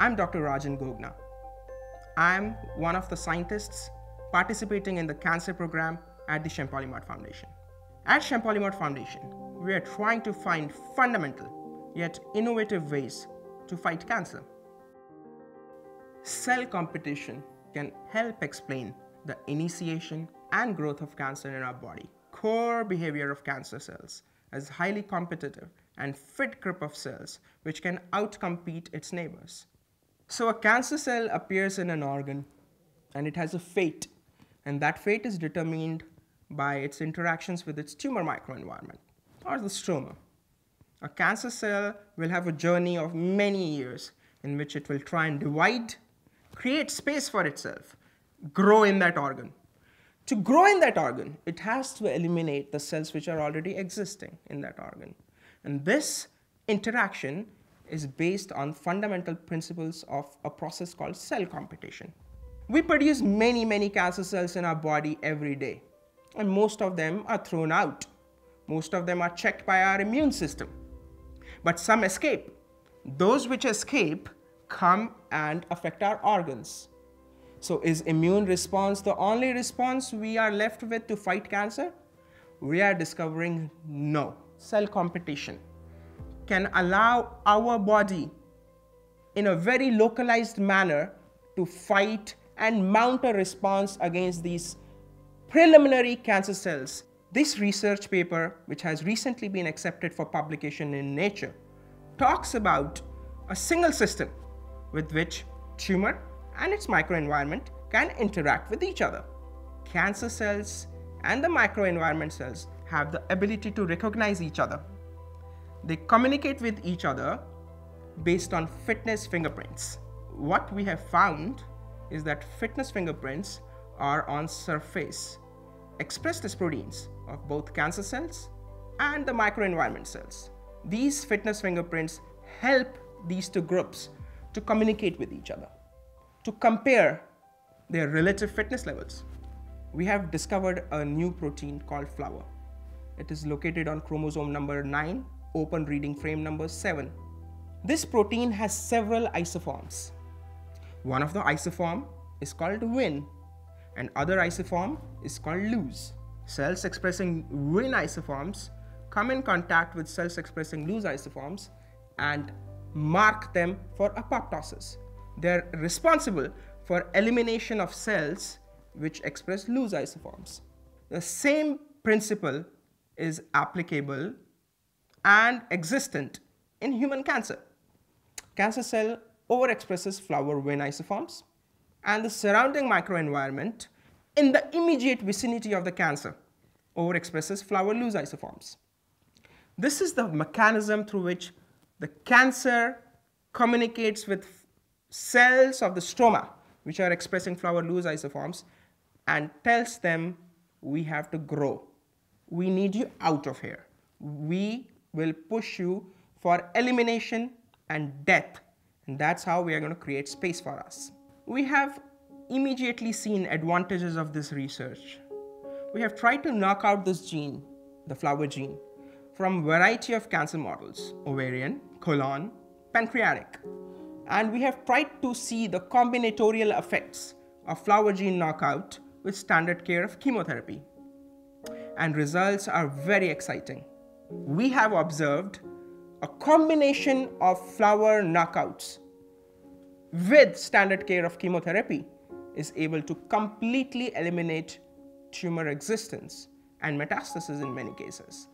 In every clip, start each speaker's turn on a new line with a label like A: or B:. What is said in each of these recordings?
A: I'm Dr. Rajan Gogna. I'm one of the scientists participating in the cancer program at the Champalimaud Foundation. At Champalimaud Foundation, we are trying to find fundamental yet innovative ways to fight cancer. Cell competition can help explain the initiation and growth of cancer in our body. Core behavior of cancer cells is highly competitive and fit group of cells which can outcompete its neighbors. So a cancer cell appears in an organ and it has a fate and that fate is determined by its interactions with its tumor microenvironment or the stroma. A cancer cell will have a journey of many years in which it will try and divide, create space for itself, grow in that organ. To grow in that organ, it has to eliminate the cells which are already existing in that organ. And this interaction is based on fundamental principles of a process called cell competition. We produce many, many cancer cells in our body every day, and most of them are thrown out. Most of them are checked by our immune system. But some escape. Those which escape come and affect our organs. So is immune response the only response we are left with to fight cancer? We are discovering no. Cell competition can allow our body in a very localized manner to fight and mount a response against these preliminary cancer cells. This research paper, which has recently been accepted for publication in Nature, talks about a single system with which tumor and its microenvironment can interact with each other. Cancer cells and the microenvironment cells have the ability to recognize each other. They communicate with each other based on fitness fingerprints. What we have found is that fitness fingerprints are on surface, expressed as proteins of both cancer cells and the microenvironment cells. These fitness fingerprints help these two groups to communicate with each other, to compare their relative fitness levels. We have discovered a new protein called flower. It is located on chromosome number 9, open reading frame number 7. This protein has several isoforms. One of the isoform is called Win and other isoform is called Lose. Cells expressing Win isoforms come in contact with cells expressing Lose isoforms and mark them for apoptosis. They're responsible for elimination of cells which express Lose isoforms. The same principle is applicable and existent in human cancer. Cancer cell overexpresses flower Win isoforms and the surrounding microenvironment in the immediate vicinity of the cancer overexpresses flower lose isoforms. This is the mechanism through which the cancer communicates with cells of the stroma which are expressing flower lose isoforms and tells them we have to grow. We need you out of here. We will push you for elimination and death and that's how we are going to create space for us. We have immediately seen advantages of this research. We have tried to knock out this gene, the flower gene, from variety of cancer models, ovarian, colon, pancreatic. And we have tried to see the combinatorial effects of flower gene knockout with standard care of chemotherapy. And results are very exciting. We have observed a combination of flower knockouts with standard care of chemotherapy is able to completely eliminate tumor existence and metastasis in many cases.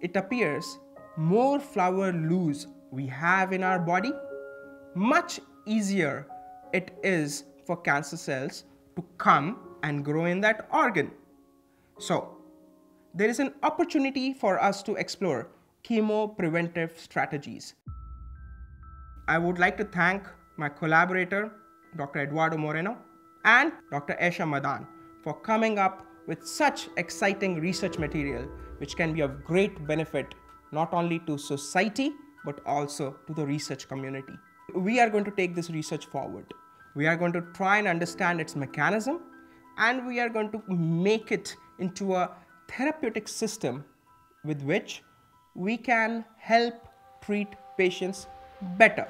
A: It appears more flower lose we have in our body, much easier it is for cancer cells to come and grow in that organ. So, there is an opportunity for us to explore chemo preventive strategies. I would like to thank my collaborator, Dr. Eduardo Moreno, and Dr. Esha Madan for coming up with such exciting research material which can be of great benefit not only to society but also to the research community. We are going to take this research forward. We are going to try and understand its mechanism and we are going to make it into a therapeutic system with which we can help treat patients better.